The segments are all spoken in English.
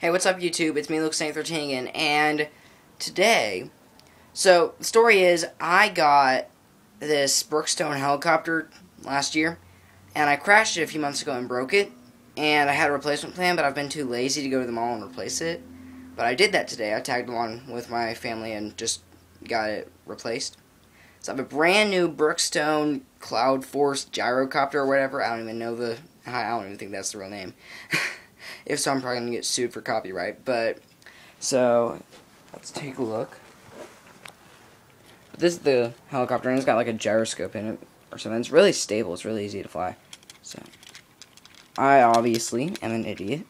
Hey, what's up, YouTube? It's me, Luke St. again, and today, so the story is I got this Brookstone helicopter last year, and I crashed it a few months ago and broke it, and I had a replacement plan, but I've been too lazy to go to the mall and replace it. But I did that today. I tagged along with my family and just got it replaced. So I have a brand new Brookstone Cloud Force gyrocopter or whatever. I don't even know the. I don't even think that's the real name. if so, I'm probably gonna get sued for copyright. But so let's take a look. This is the helicopter, and it's got like a gyroscope in it or something. It's really stable. It's really easy to fly. So I obviously am an idiot,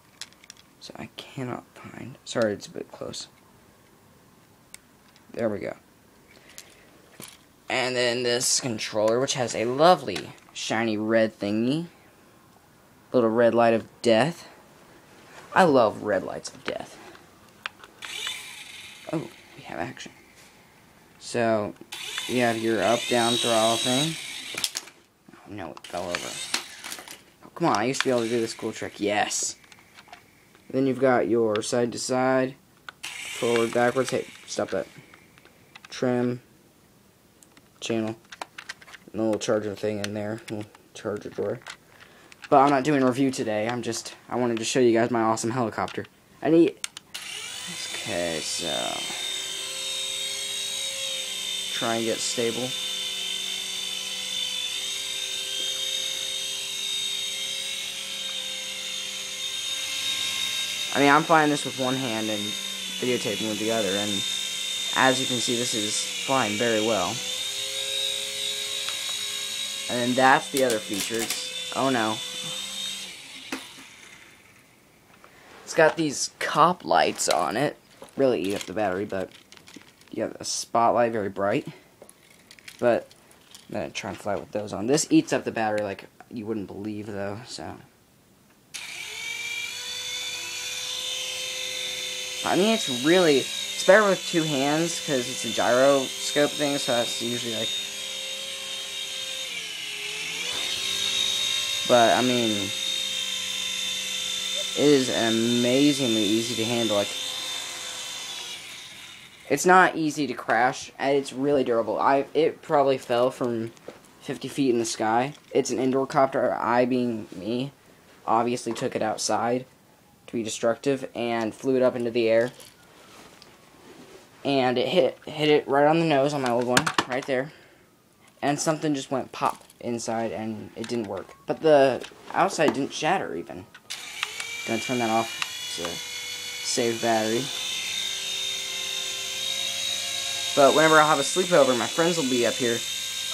so I cannot find. Sorry, it's a bit close. There we go. And then this controller, which has a lovely shiny red thingy. Little red light of death. I love red lights of death. Oh, we have action. So, you have your up down throttle thing. Oh no, it fell over. Oh, come on, I used to be able to do this cool trick. Yes. Then you've got your side to side, forward, backwards. Hey, stop that. Trim, channel. And a little charger thing in there, little charger drawer. But I'm not doing a review today. I'm just, I wanted to show you guys my awesome helicopter. I need, okay, so, try and get stable. I mean, I'm flying this with one hand and videotaping with the other, and as you can see, this is flying very well. And then that's the other features. Oh no. It's got these cop lights on it. Really eat up the battery, but you have a spotlight, very bright. But I'm gonna try and fly with those on. This eats up the battery like you wouldn't believe, though. So. I mean, it's really it's better with two hands because it's a gyroscope thing, so that's usually like But, I mean, it is amazingly easy to handle. Like, it's not easy to crash, and it's really durable. I It probably fell from 50 feet in the sky. It's an indoor copter. I, being me, obviously took it outside to be destructive and flew it up into the air. And it hit hit it right on the nose on my old one, right there. And something just went pop inside and it didn't work. But the outside didn't shatter even. Gonna turn that off to save battery. But whenever I'll have a sleepover, my friends will be up here.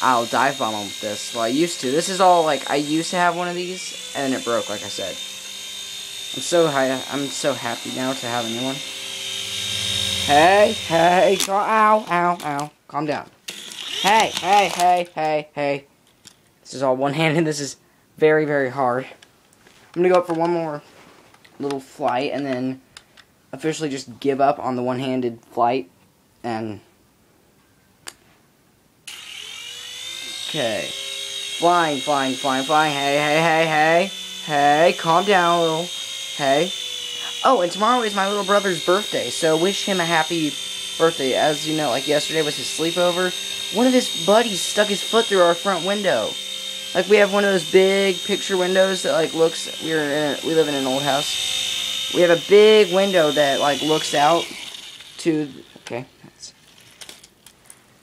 I'll dive bomb them with this. Well, I used to. This is all like I used to have one of these, and it broke. Like I said, I'm so high. I'm so happy now to have a new one. Hey, hey, ow, ow, ow. Calm down. Hey, hey, hey, hey, hey. This is all one-handed. This is very, very hard. I'm to go up for one more little flight and then officially just give up on the one-handed flight. And... Okay. Flying, flying, flying, flying. Hey, hey, hey, hey. Hey, calm down little. Hey. Oh, and tomorrow is my little brother's birthday, so wish him a happy birthday. As you know, like yesterday was his sleepover. One of his buddies stuck his foot through our front window. Like we have one of those big picture windows that like looks. We're in a, we live in an old house. We have a big window that like looks out to. Okay, that's.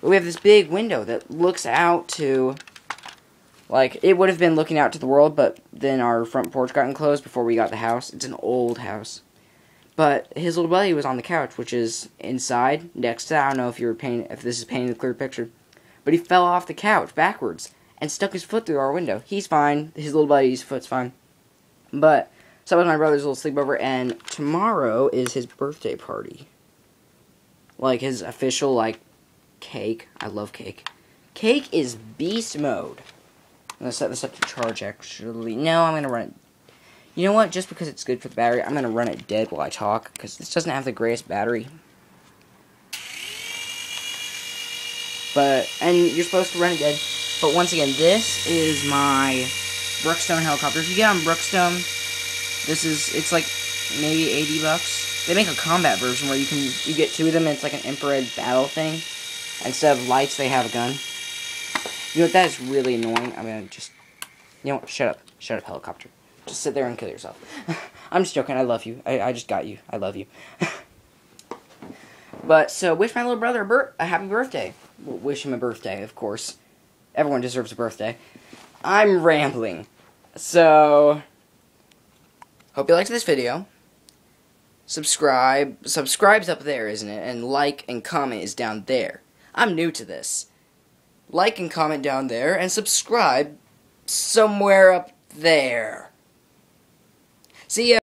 We have this big window that looks out to. Like it would have been looking out to the world, but then our front porch got enclosed before we got the house. It's an old house. But his little buddy was on the couch, which is inside next to. I don't know if you were painting, if this is painting a clear picture, but he fell off the couch backwards and stuck his foot through our window. He's fine. His little buddy's foot's fine. But so was my brother's little sleepover, and tomorrow is his birthday party. Like his official like cake. I love cake. Cake is beast mode. I'm gonna set this up to charge actually. No, I'm gonna run it. You know what? Just because it's good for the battery, I'm gonna run it dead while I talk because this doesn't have the greatest battery. But and you're supposed to run it dead but once again, this is my Brookstone helicopter. If you get on Brookstone, this is, it's like maybe 80 bucks. They make a combat version where you can you get two of them and it's like an infrared battle thing. Instead of lights, they have a gun. You know? That is really annoying. I'm gonna just, you know what? Shut up. Shut up, helicopter. Just sit there and kill yourself. I'm just joking. I love you. I, I just got you. I love you. but so, wish my little brother a, a happy birthday. wish him a birthday, of course. Everyone deserves a birthday. I'm rambling. So, hope you liked this video. Subscribe. Subscribe's up there, isn't it? And like and comment is down there. I'm new to this. Like and comment down there, and subscribe somewhere up there. See ya.